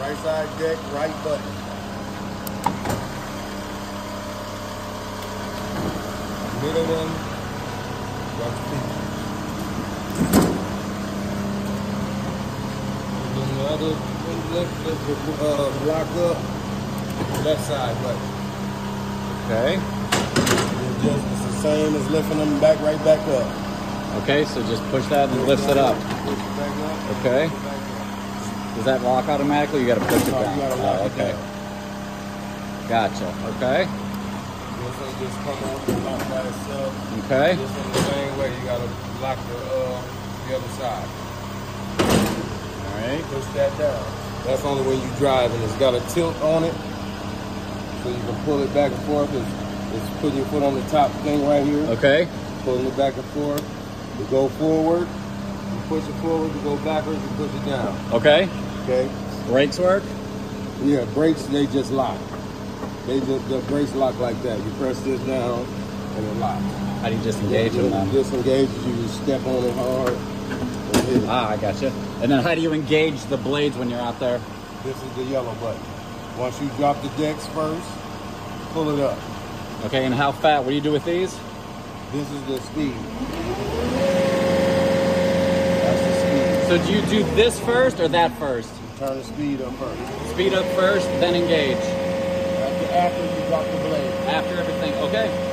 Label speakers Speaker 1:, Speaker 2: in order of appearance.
Speaker 1: Right side deck, right button. Middle one, left feet. And then the other, left, left, uh, lock up, left side button.
Speaker 2: Okay.
Speaker 1: It's just it's the same as lifting them back right back up.
Speaker 2: Okay, so just push that and lifts it up.
Speaker 1: Push it back up.
Speaker 2: Okay.
Speaker 1: push it back up.
Speaker 2: Does that lock automatically? You gotta push it down. Oh, okay. Gotcha. Okay.
Speaker 1: This one just come off and lock by itself.
Speaker 2: Okay.
Speaker 1: This one the same way. You gotta lock the uh the other side.
Speaker 2: All right.
Speaker 1: Push that down. That's only when you drive and it's got a tilt on it. So you can pull it back and forth. It's, it's putting your foot on the top thing right here.
Speaker 2: Okay.
Speaker 1: Pulling it back and forth. You go forward. Push it forward. You go backwards. You push it down.
Speaker 2: Okay.
Speaker 1: Okay.
Speaker 2: Brakes work.
Speaker 1: Yeah, brakes they just lock. They just the brakes lock like that. You press this down and it locks.
Speaker 2: How do you disengage them then?
Speaker 1: disengage you just step on it hard. and hit it.
Speaker 2: Ah, I gotcha. And then how do you engage the blades when you're out there?
Speaker 1: This is the yellow button. Once you drop the decks first, pull it up.
Speaker 2: Okay, and how fat? What do you do with these?
Speaker 1: This is the speed. That's the speed.
Speaker 2: So do you do this first or that first?
Speaker 1: You turn the speed up first.
Speaker 2: Speed up first, then engage.
Speaker 1: After, after you drop the blade.
Speaker 2: After everything. Okay.